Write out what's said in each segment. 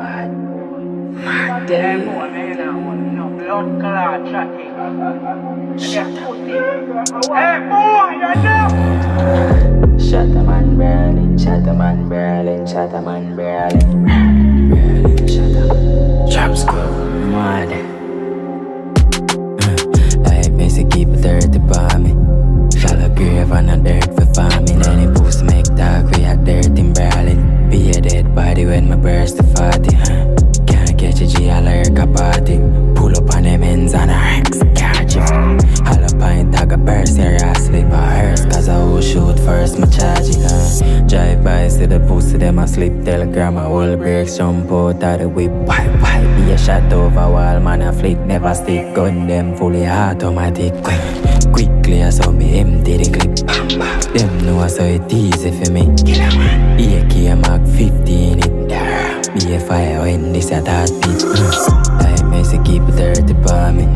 Mad. Mad day. Blood clot chatting. Shut up. Hey boy, you know. Shut man Berlin, shut a man Berlin, shut a man Berlin. Berlin, shut up. Squad, mad. When my burst the 40. huh. Can't catch a G, I like a party. Pull up on them ends and a Rex, catch you. Hollow pint, tag a burst, seriously, but hers. Cause I will shoot first, my charge it. Drive by, see the pussy, them a sleep. Telegram, a whole brakes, jump out of the whip. Why, why be a shot over wall, man, a flick, never stick. Gun them fully automatic. Quick, quickly, I saw me empty the clip. Them know I saw it easy for me. AK Mark 15 it. Be a fire when this a that. Mm. Like me say keep it dirty for me.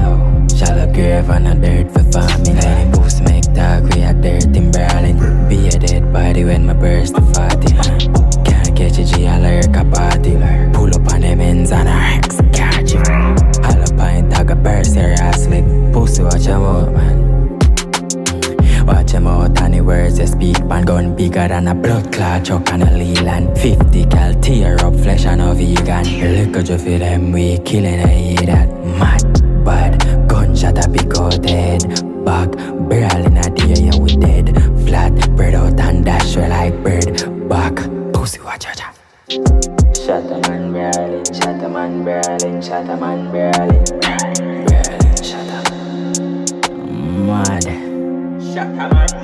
Shallow grave and a dirt for farming. Any boost make talk, we a dirt in Berlin. Be a dead body when my burst the 40. uh. Can't catch a G, I like a party. Pull up on them ends and a Rex, catch you. Hollow pint, tag a burst, seriously. Pussy watch your mouth, man. Watch him out and the words they speak. Pan gun bigger than a blood clot chuck on a Leland. 50 cal tear up flesh and a vegan. Look at you for them we killing a hear that Mad. Bad gunshot a pick out head. Back barrel in a day yeah we dead. Flat bread out and dash we like bird Back pussy watch out Shut a man barreling, shut a man barreling, shut a man barreling Barreling, shut up. Mad. Shut up, man.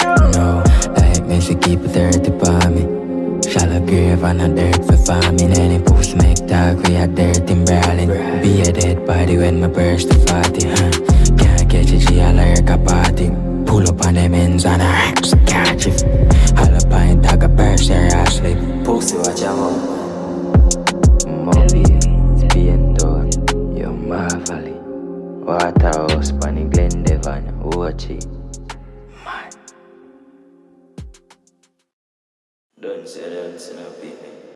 Keep it dirty by me. Shallow grave and a dirt for farming. Any post make talk, we a dirt in Berlin. Be a dead body when my burst the 40. Huh? Can't catch a G, I like a party. Pull up on them ends and a Rex, catch it. Hollow pint, tag a burst, seriously. Pussy, watch your mouth. Moby, Spiento, yo Marvally. Waterhouse, Panny Glendevan, watch it. dan seadaan senapi ini.